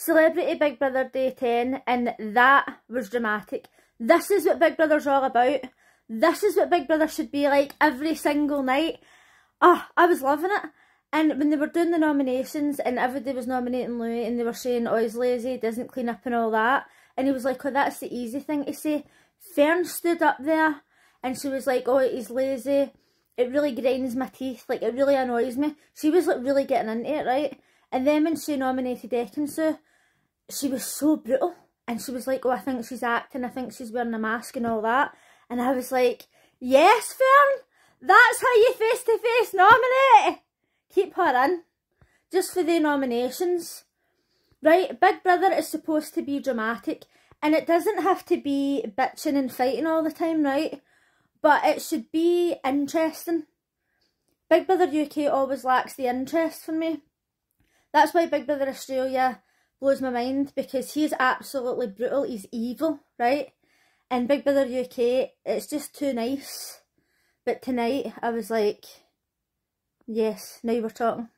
Celebrity Big Brother Day 10, and that was dramatic. This is what Big Brother's all about. This is what Big Brother should be like every single night. Oh, I was loving it. And when they were doing the nominations and everybody was nominating Louis and they were saying, oh, he's lazy, doesn't clean up and all that. And he was like, oh, that's the easy thing to say. Fern stood up there and she was like, oh, he's lazy. It really grinds my teeth. Like, it really annoys me. She was like really getting into it, right? And then when she nominated Ekin-Su, she was so brutal. And she was like, oh, I think she's acting. I think she's wearing a mask and all that. And I was like, yes, Fern, that's how you face-to-face -face nominate. Keep her in. Just for the nominations. Right, Big Brother is supposed to be dramatic. And it doesn't have to be bitching and fighting all the time, right? But it should be interesting. Big Brother UK always lacks the interest for me. That's why Big Brother Australia blows my mind because he's absolutely brutal. He's evil, right? And Big Brother UK, it's just too nice. But tonight, I was like, yes, now we're talking.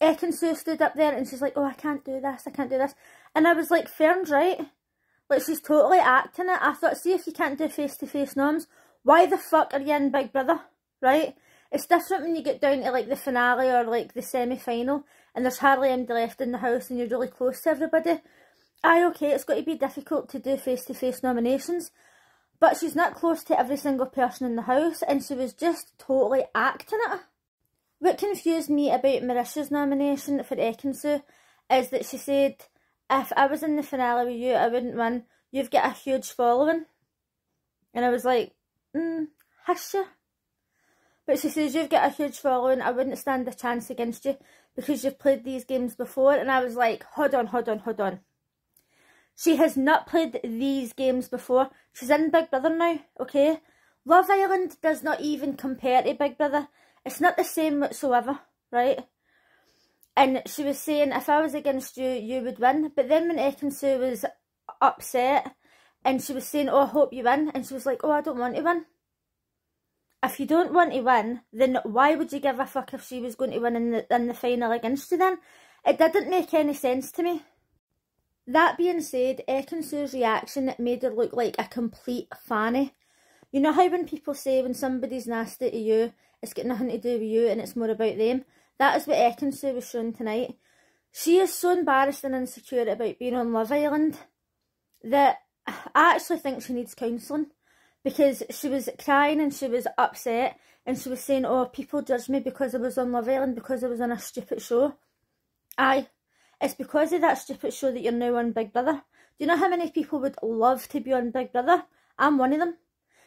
Ekin-Su stood up there and she's like, oh, I can't do this, I can't do this. And I was like, Fern's right. Like, she's totally acting it. I thought, see if you can't do face-to-face -face noms, why the fuck are you in Big Brother, right? It's different when you get down to, like, the finale or, like, the semi-final and there's hardly anybody left in the house and you're really close to everybody. Aye, okay, it's got to be difficult to do face-to-face -face nominations, but she's not close to every single person in the house and she was just totally acting it. What confused me about Marisha's nomination for Ekin-Su is that she said, if I was in the finale with you, I wouldn't win. You've got a huge following. And I was like, mm, hush you. But she says, you've got a huge following, I wouldn't stand a chance against you because you've played these games before. And I was like, hold on, hold on, hold on. She has not played these games before. She's in Big Brother now, okay? Love Island does not even compare to Big Brother. It's not the same whatsoever, right? And she was saying, if I was against you, you would win. But then when Ekin-Su was upset, and she was saying, oh, I hope you win. And she was like, oh, I don't want to win if you don't want to win, then why would you give a fuck if she was going to win in the, in the final against you then? It didn't make any sense to me. That being said, Ekin-Su's reaction made her look like a complete fanny. You know how when people say when somebody's nasty to you, it's got nothing to do with you and it's more about them? That is what Ekin-Su was showing tonight. She is so embarrassed and insecure about being on Love Island that I actually think she needs counselling because she was crying and she was upset and she was saying, oh, people judge me because I was on Love Island because I was on a stupid show. Aye, it's because of that stupid show that you're now on Big Brother. Do you know how many people would love to be on Big Brother? I'm one of them.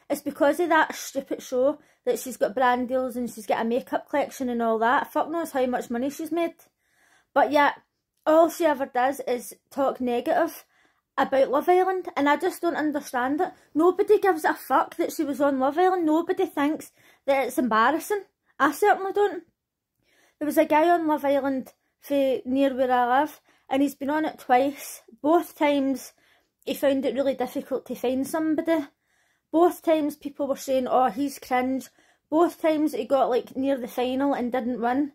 It's because of that stupid show that she's got brand deals and she's got a makeup collection and all that. Fuck knows how much money she's made. But yet, all she ever does is talk negative about Love Island and I just don't understand it. Nobody gives a fuck that she was on Love Island. Nobody thinks that it's embarrassing. I certainly don't. There was a guy on Love Island for near where I live and he's been on it twice. Both times he found it really difficult to find somebody. Both times people were saying, oh, he's cringe. Both times he got like near the final and didn't win.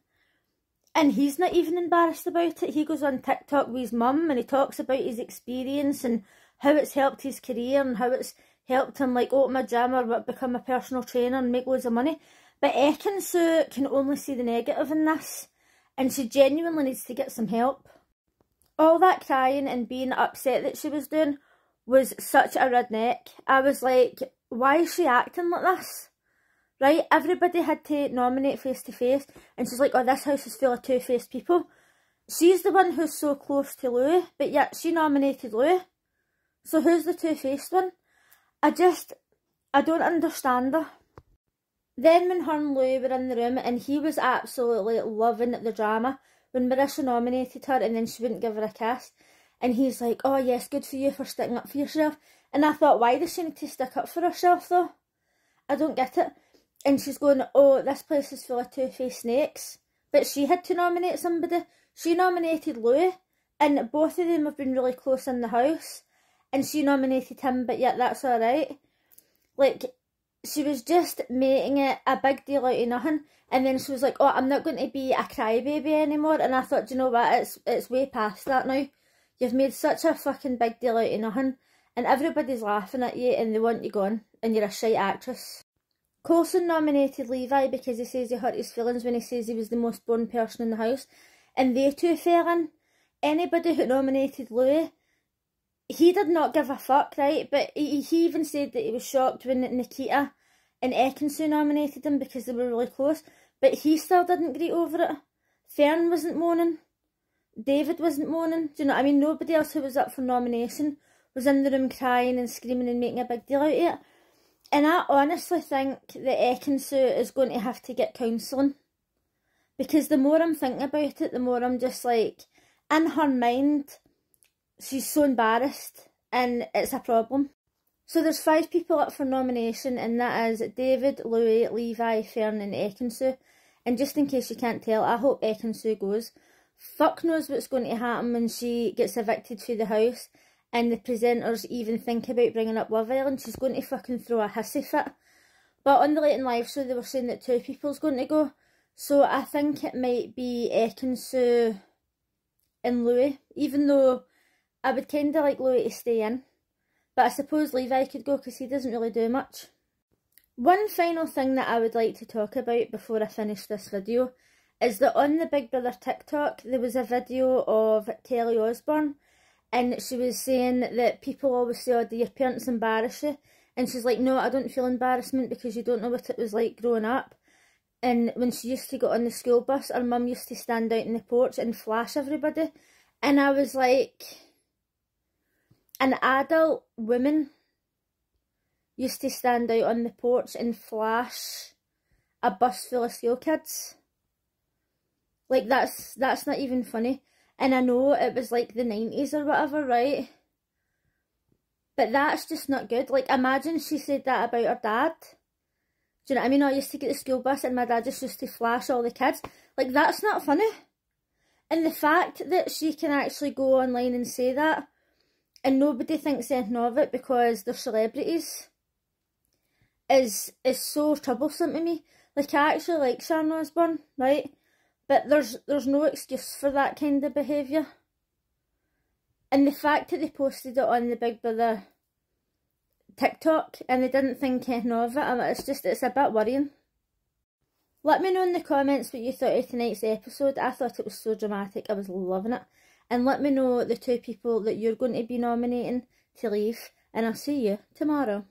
And he's not even embarrassed about it. He goes on TikTok with his mum and he talks about his experience and how it's helped his career and how it's helped him like open a gym or become a personal trainer and make loads of money. But Ekin-Su can only see the negative in this and she genuinely needs to get some help. All that crying and being upset that she was doing was such a redneck. I was like, why is she acting like this? Right? Everybody had to nominate face to face, and she's like, oh, this house is full of two faced people. She's the one who's so close to Louis, but yet she nominated Louis. So who's the two faced one? I just, I don't understand her. Then when her and Louis were in the room, and he was absolutely loving the drama, when Marisha nominated her and then she wouldn't give her a kiss, and he's like, oh yes, good for you for sticking up for yourself. And I thought, why does she need to stick up for herself though? I don't get it and she's going, oh, this place is full of two-faced snakes. But she had to nominate somebody. She nominated Louis, and both of them have been really close in the house. And she nominated him, but yet that's alright. Like, she was just making it a big deal out of nothing. And then she was like, oh, I'm not going to be a crybaby anymore. And I thought, you know what, it's, it's way past that now. You've made such a fucking big deal out of nothing, and everybody's laughing at you and they want you gone, and you're a shite actress. Colson nominated Levi because he says he hurt his feelings when he says he was the most born person in the house, and they two fell in. Anybody who nominated Louis, he did not give a fuck, right? But he, he even said that he was shocked when Nikita and Ekin-Su nominated him because they were really close, but he still didn't greet over it. Fern wasn't moaning. David wasn't moaning. Do you know what I mean? Nobody else who was up for nomination was in the room crying and screaming and making a big deal out of it. And I honestly think that Ekin-Su is going to have to get counselling. Because the more I'm thinking about it, the more I'm just like, in her mind, she's so embarrassed and it's a problem. So there's five people up for nomination and that is David, Louis, Levi, Fern and Ekin-Su. And just in case you can't tell, I hope Ekin-Su goes. Fuck knows what's going to happen when she gets evicted through the house and the presenters even think about bringing up Love Island, she's going to fucking throw a hissy fit. But on the Late and Live show, they were saying that two people's going to go. So I think it might be Ekin-Su and Louis, even though I would kind of like Louis to stay in. But I suppose Levi could go because he doesn't really do much. One final thing that I would like to talk about before I finish this video is that on the Big Brother TikTok there was a video of Kelly Osbourne and she was saying that people always oh, do your parents embarrass you? And she's like, no, I don't feel embarrassment because you don't know what it was like growing up. And when she used to go on the school bus, her mum used to stand out in the porch and flash everybody. And I was like, an adult woman used to stand out on the porch and flash a bus full of school kids. Like that's that's not even funny. And I know it was like the 90s or whatever, right? But that's just not good. Like, imagine she said that about her dad. Do you know what I mean? I used to get the school bus and my dad just used to flash all the kids. Like, that's not funny. And the fact that she can actually go online and say that and nobody thinks anything of it because they're celebrities is is so troublesome to me. Like, I actually like Sharon Osbourne, right? But there's there's no excuse for that kind of behaviour. And the fact that they posted it on the Big Brother TikTok and they didn't think anything of it, it's just, it's a bit worrying. Let me know in the comments what you thought of tonight's episode. I thought it was so dramatic. I was loving it. And let me know the two people that you're going to be nominating to leave. And I'll see you tomorrow.